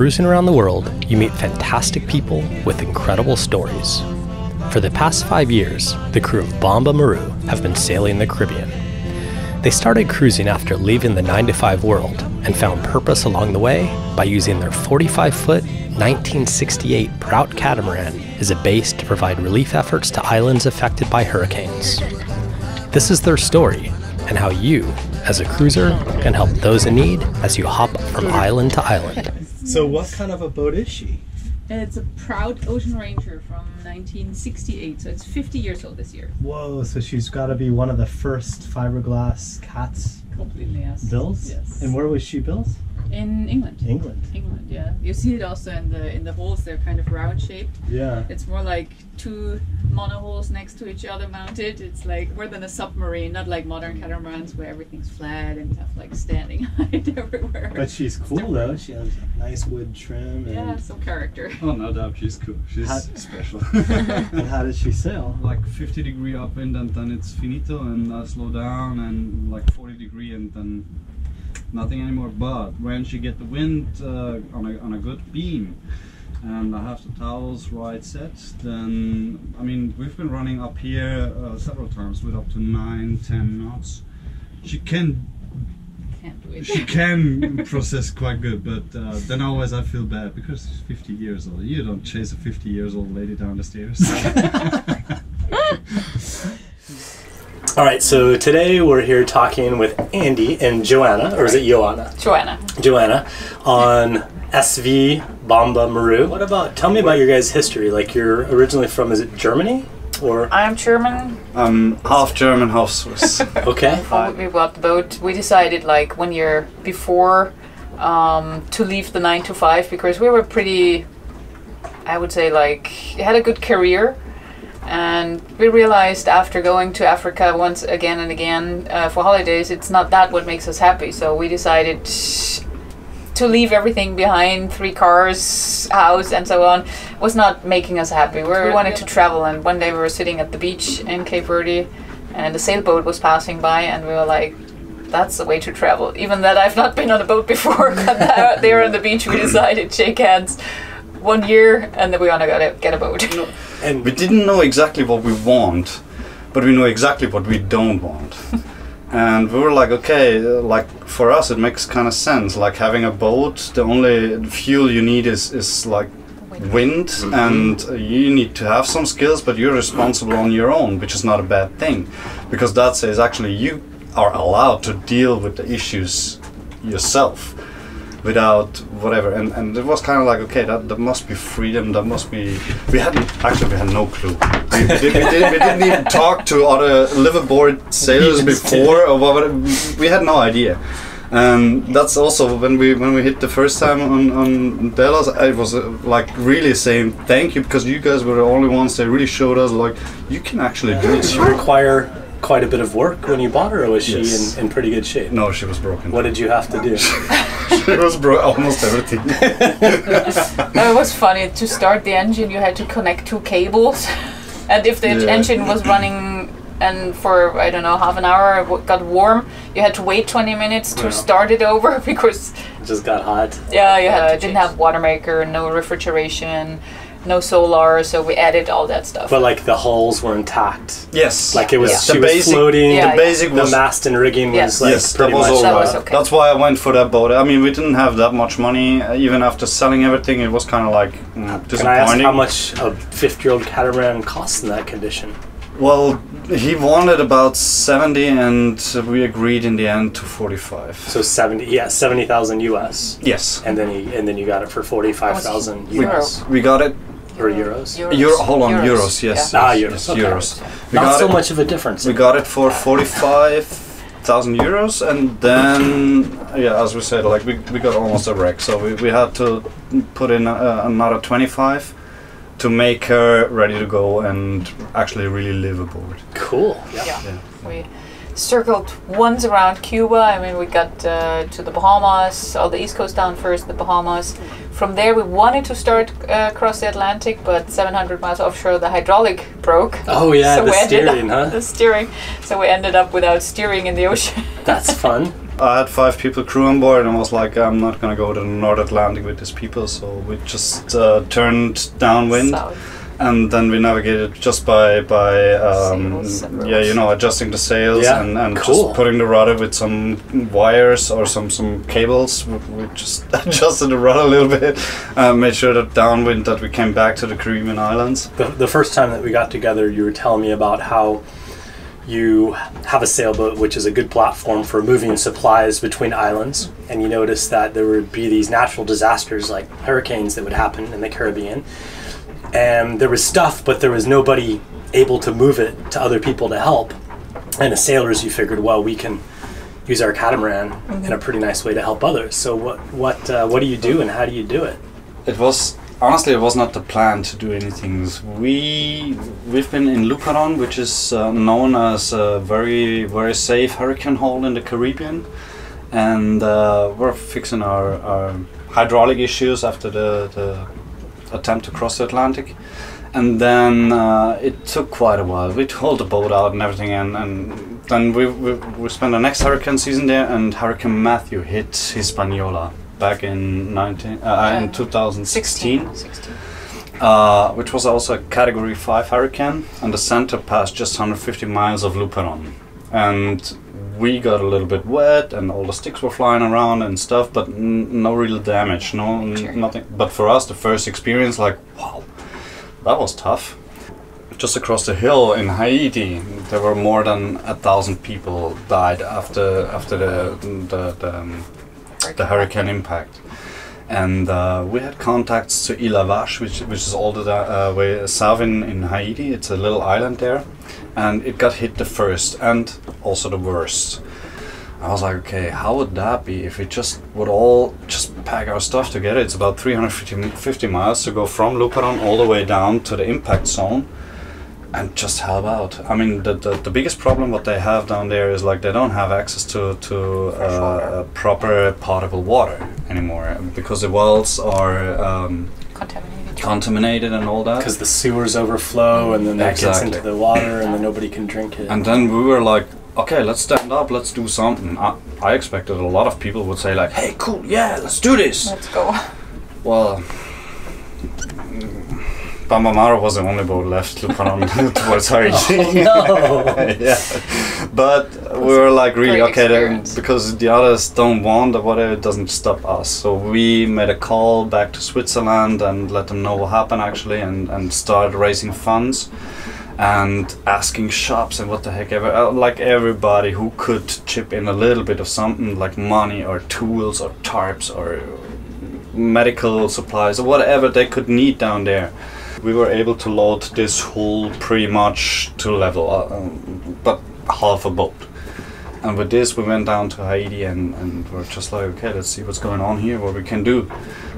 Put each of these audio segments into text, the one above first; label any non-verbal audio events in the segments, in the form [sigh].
cruising around the world, you meet fantastic people with incredible stories. For the past five years, the crew of Bamba Maru have been sailing the Caribbean. They started cruising after leaving the 9 to 5 world and found purpose along the way by using their 45 foot 1968 Prout catamaran as a base to provide relief efforts to islands affected by hurricanes. This is their story and how you, as a cruiser, can help those in need as you hop from island to island. So, what kind of a boat is she? It's a Prout Ocean Ranger from 1968, so it's 50 years old this year. Whoa, so she's got to be one of the first fiberglass cats Completely, yes. built? Yes. And where was she built? In England. England. England, yeah. You see it also in the in the holes. They're kind of round shaped. Yeah. It's more like two monohulls next to each other mounted. It's like more than a submarine, not like modern catamarans where everything's flat and stuff like standing [laughs] height everywhere. But she's cool though. She has nice wood trim. And, yeah, some character. [laughs] Oh, no doubt, she's cool. She's How- special. [laughs] and how does she sail? like 50 degree upwind and then it's finito and uh, slow down and like 40 degree and then nothing anymore. But when she get the wind uh, on, a, on a good beam and I have the towels right set, then I mean we've been running up here uh, several times with up to 9, 10 knots. She can she can process quite good, but uh, then always I feel bad because she's 50 years old. You don't chase a 50 years old lady down the stairs. [laughs] [laughs] All right, so today we're here talking with Andy and Joanna, or is it Joanna? Joanna. Joanna on SV Bamba Maru. What about? Tell me about your guys' history. Like you're originally from, is it Germany or? I'm German. I'm half German, half Swiss. [laughs] Okay. When we bought the boat, we decided like one year before um, to leave the nine to five because we were pretty, I would say, like had a good career, and we realized after going to Africa once again and again uh, for holidays, it's not that what makes us happy. So we decided to leave everything behind three cars house and so on was not making us happy. We're, we wanted to travel and one day we were sitting at the beach in cape verde and a sailboat was passing by and we were like that's the way to travel. Even that i've not been on a boat before [laughs] there on the beach we decided shake hands one year and then we wanna gotta get a boat And we didn't know exactly what we want, but we know exactly what we don't want. [laughs] and we were like, okay, uh, like for us, it makes kind of sense. Like having a boat, the only fuel you need is is like wind, and uh, you need to have some skills, but you're responsible on your own, which is not a bad thing, because that says actually you are allowed to deal with the issues yourself without whatever. And, and it was kind of like okay that, that must be freedom that must be we hadn't actually we had no clue. We, we, did, we, did, we didn't even talk to other liveaboard sailors before or what we had no idea. And that's also when we when we hit the first time on on Delos it was uh, like really saying thank you because you guys were the only ones that really showed us like you can actually do did this. She require quite a bit of work when you bought her, or was she in, in pretty good shape? no she was broken. What did you have to do? [laughs] [laughs] she was bro- almost everything [laughs] No, it was funny to start the engine. You had to connect two cables, [laughs] and if the Yeah. engine was running and for I don't know half an hour it w- got warm, you had to wait 20 minutes to Yeah. start it over because It just got hot. yeah, you had didn't have water maker, no refrigeration, no solar, so we added all that stuff. But like the hulls were intact. yes Like it was, Yeah. she The was basic- floating. Yeah, the yeah. basic The mast and rigging Yes. was like yes, that was much. all That was okay. That's why I went for that boat. I mean, we didn't have that much money. Uh, even after selling everything, it was kind of like mm, Can I ask disappointing. how much a 50 year old catamaran costs in that condition? Well, he wanted about 70, and we agreed in the end to 45. So 70, yeah, 70,000 US. Yes, And then he, and then you got it for 45,000 Euro. US we got it. Or euros. Euro, hold on, euros. yes, Ah, yes, euros, yes, okay. euros. We Not got so it, much of a difference. We got it for 45,000 euros, and then yeah, as we said, like we, we got almost a wreck, so we, we had to put in uh, another 25 to make her ready to go and actually really live aboard. Cool. Yeah. Yeah. Yeah. We circled once around Cuba. I mean, we got uh, to the Bahamas, all the East Coast down first, the Bahamas. From there, we wanted to start uh, across the Atlantic, but 700 miles offshore, the hydraulic broke. Oh yeah, So the we ended up- steering, huh? [laughs] The steering. So we ended up without steering in the ocean. [laughs] That's fun. I had five people crew on board, and I was like, I'm not gonna go to the North Atlantic with these people, so we just uh, turned downwind, South. And then we navigated just by by um, Sails yeah, you know, adjusting the sails Yeah, and, and cool. just putting the rudder with some wires or some some cables. We, we just [laughs] adjusted the rudder a little bit, uh, made sure that downwind that we came back to the Caribbean islands. The, the first time that we got together, you were telling me about how you have a sailboat, which is a good platform for moving supplies between islands, and you noticed that there would be these natural disasters like hurricanes that would happen in the Caribbean, and there was stuff, but there was nobody able to move it to other people to help. And as sailors, you figured, well, we can use our catamaran in a pretty nice way to help others. So what what uh, what do you do, and how do you do it? It was honestly, it was not the plan to do anything. We we've been in Luperon, which is uh, known as a very very safe hurricane hole in the Caribbean, and uh, we're fixing our, our hydraulic issues after the, the attempt to cross the Atlantic. And then uh, it took quite a while. We hauled the boat out and everything, and, and then we, we, we spent the next hurricane season there, and Hurricane Matthew hit Hispaniola back in 19, uh, in 2016 16. uh, which was also a Category 5 hurricane, and the center passed just 150 miles of Luperon. And we got a little bit wet, and all the sticks were flying around and stuff, but n- no real damage, no n- Sure. nothing. But for us, the first experience, like, wow, that was tough. Just across the hill in Haiti, there were more than a thousand people died after after the the, the, um, the hurricane impact. And uh, we had contacts to Ile Vache, which, which is all the uh, way south in, in Haiti. It's a little island there. And it got hit the first and also the worst. I was like, okay, how would that be if we just would all just pack our stuff together? It's about 350 miles to go from Luperon all the way down to the impact zone and just help out. I mean, the, the, the biggest problem what they have down there is like they don't have access to to uh, proper potable water anymore because the wells are um, Contaminated. Contaminated and all that. because the sewers overflow and then that gets into the water and then nobody can drink it. And then we were like, okay, let's stand up, let's do something. I, I expected a lot of people would say like, hey, cool, yeah, let's do this. Let's go. Well, Bamba Maru was the only boat left to put on [laughs] [laughs] towards Haiti. no. [laughs] yeah, but we were like really okay then, because the others don't want or whatever it doesn't stop us. So we made a call back to Switzerland and let them know what happened actually, and and started raising funds and asking shops and what the heck ever uh, like everybody who could chip in a little bit of something like money or tools or tarps or medical supplies or whatever they could need down there we were able to load this hull pretty much to level uh, um, but half a boat and with this we went down to haiti and, and we're just like okay let's see what's going on here what we can do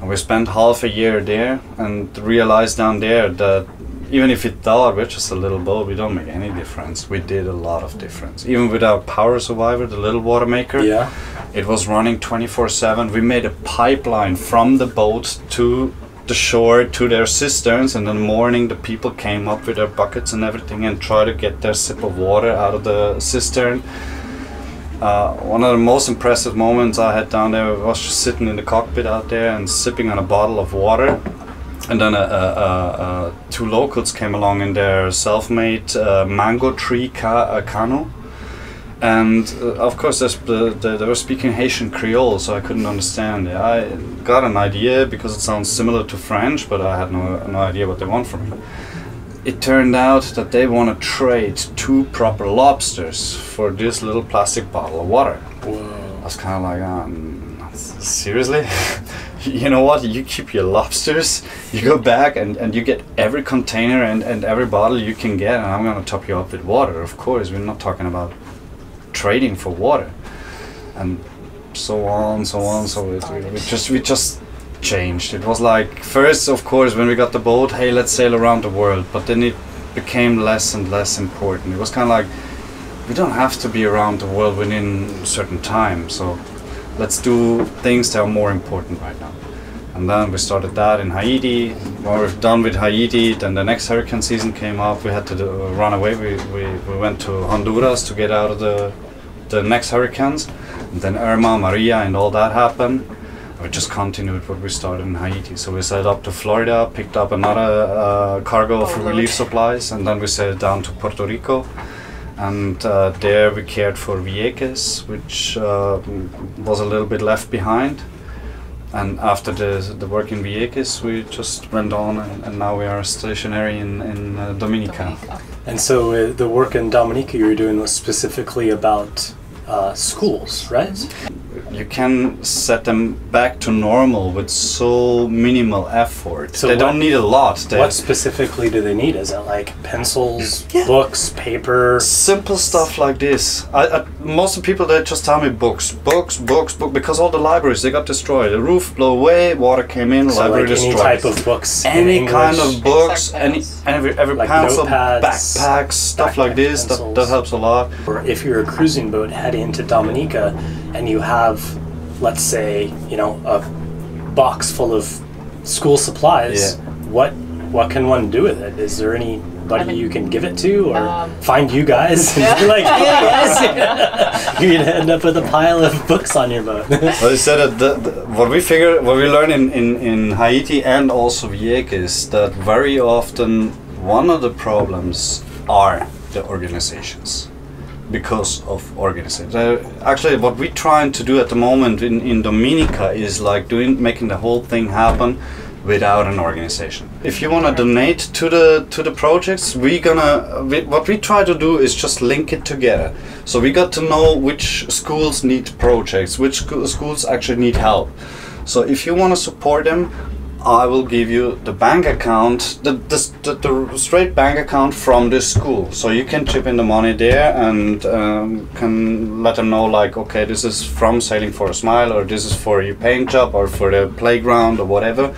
and we spent half a year there and realized down there that even if we thought we're just a little boat we don't make any difference we did a lot of difference even with our power survivor the little water maker Yeah. it was running 24 7. We made a pipeline from the boat to the shore to their cisterns, and in the morning the people came up with their buckets and everything and tried to get their sip of water out of the cistern. Uh, one of the most impressive moments I had down there was just sitting in the cockpit out there and sipping on a bottle of water. And then uh, uh, uh, two locals came along in their self-made uh, mango tree ca- uh, canoe and uh, of course there's the, the, they were speaking Haitian Creole, so I couldn't understand. I got an idea because it sounds similar to French, but I had no, no idea what they want from me. It turned out that they want to trade two proper lobsters for this little plastic bottle of water. I was kind of like, um, seriously? [laughs] you know what? You keep your lobsters, you go back and, and you get every container and, and every bottle you can get, and I'm going to top you up with water. Of course, we're not talking about trading for water. And so on, so on. So it, we, we just we just changed. It was like first, of course, when we got the boat, hey, let's sail around the world. But then it became less and less important. It was kind of like we don't have to be around the world within a certain time. So let's do things that are more important right now. And then we started that in Haiti. When we're done with Haiti, then the next hurricane season came up. We had to do, run away. We, we, we went to Honduras to get out of the the next hurricanes. And then Irma, Maria, and all that happened. We just continued what we started in Haiti. So we sailed up to Florida, picked up another uh, cargo of relief supplies, and then we sailed down to Puerto Rico. And uh, there we cared for Vieques, which uh, was a little bit left behind. And after the, the work in Vieques, we just went on, and, and now we are stationary in, in uh, Dominica. Dominica. And so uh, the work in Dominica you were doing was specifically about uh, schools, right? You can set them back to normal with so minimal effort. So they what- don't need a lot. They What specifically do they need? Is it like pencils, Yeah. books, paper? simple stuff like this. I, I, most of the people they just tell me books, books, books, book because all the libraries they got destroyed. The roof blew away, water came in, So library like any destroyed. type of books. in any kind of books, Exact any pens. every every Like pencil, notepads, backpacks, stuff like this. That, pencils. that helps a lot. or if you're a cruising boat heading into Dominica and you have, let's say, you know, a box full of school supplies, Yeah. what what can one do with it? Is there anybody I mean, you can give it to, or um, find you guys and [laughs] Yeah. be like, hey guys, you're gonna end up with a pile of books on your boat. [laughs] Well, you said that the, the, what we figure, what we learn in, in, in Haiti and also Vieques is that very often one of the problems are the organizations because of. Uh, actually, what we're trying to do at the moment in, in Dominica is like doing making the whole thing happen without an organization. If you want to donate to the to the projects, we gonna we, what we try to do is just link it together. So we got to know which schools need projects, which scho- schools actually need help. So if you want to support them, I will give you the bank account, the, the, the, the straight bank account from this school. So you can chip in the money there and um, can let them know, like, okay, this is from Sailing for a Smile, or this is for your paint job, or for the playground, or whatever.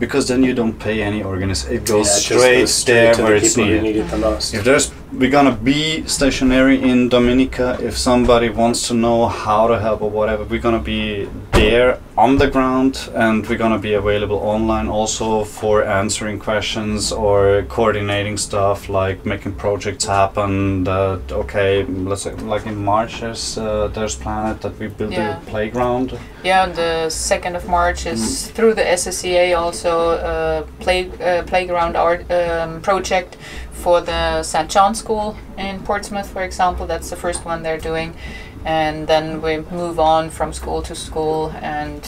Because then you don't pay any organization. It goes Yeah, straight, straight there to where the it's people needed. need it the most. If there's, we're gonna be stationary in Dominica. If somebody wants to know how to help or whatever, we're gonna be there on the ground, and we're gonna be available online also for answering questions or coordinating stuff like making projects happen. That okay, let's say like in March there's uh, there's Planet that we built Yeah. a playground. Yeah, on the second of March is through the SSCA also uh, play uh, playground art um, project for the St. John School in Portsmouth, for example. That's the first one they're doing, and then we move on from school to school and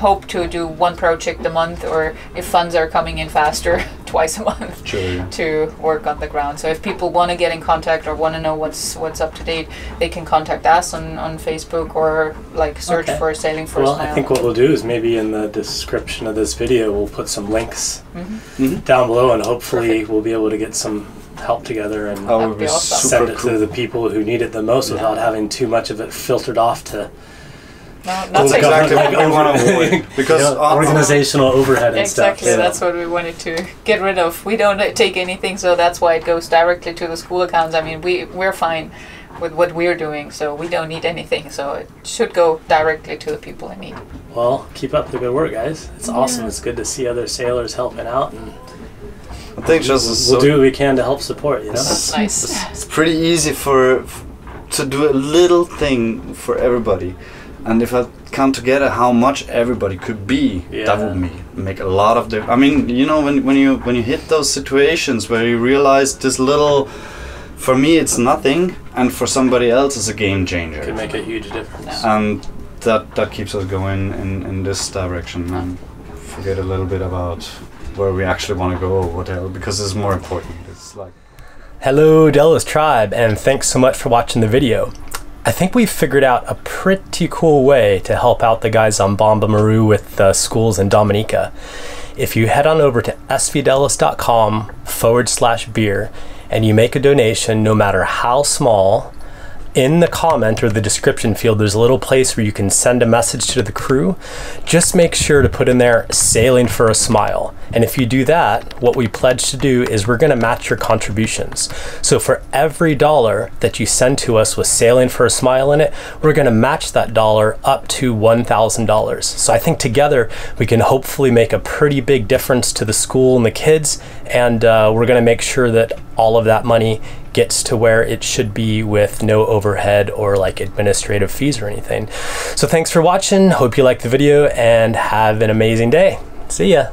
hope to do one project a month, or if funds are coming in faster, [laughs] twice a month Sure. [laughs] to work on the ground. So if people want to get in contact or want to know what's what's up to date, they can contact us on, on Facebook or like search Okay. for Sailing for Well, Smile. I think what we'll do is maybe in the description of this video we'll put some links Mhm. down below, and hopefully Perfect. we'll be able to get some help together and That would That'd be be awesome. send it cool. to the people who need it the most without having too much of it filtered off to no, Well, that's exactly government, what we wanna [laughs] avoid, because, you know, organizational overhead and exactly stuff. Exactly, that's what we wanted to get rid of. We don't take anything, so that's why it goes directly to the school accounts. I mean, we we're fine with what we're doing, so we don't need anything. So it should go directly to the people in need. Well, keep up the good work, guys. It's awesome. It's good to see other sailors helping out, and I think just we'll so- do what we can to help support. You know. That's nice. It's pretty easy for f- to do a little thing for everybody, and if I count together how much everybody could be, that would make make a lot of difference. I mean, you know, when when you when you hit those situations where you realize this little, for me it's nothing, and for somebody else it's a game changer, Could make a huge difference. and that that keeps us going in in this direction and forget a little bit about where we actually want to go or whatever because it's more important. It's like. Hello, Delos Tribe, and thanks so much for watching the video. I think we've figured out a pretty cool way to help out the guys on Bamba Maru with the schools in Dominica. If you head on over to svdelos.com forward slash beer and you make a donation, no matter how small, in the comment or the description field, there's a little place where you can send a message to the crew. Just make sure to put in there sailing for a smile. And if you do that, what we pledge to do is we're going to match your contributions. So for every dollar that you send to us with sailing for a smile in it, we're going to match that dollar up to $1,000. So I think together we can hopefully make a pretty big difference to the school and the kids. And uh, we're going to make sure that all of that money gets to where it should be with no overhead or like administrative fees or anything. So thanks for watching. Hope you liked the video and have an amazing day. See ya.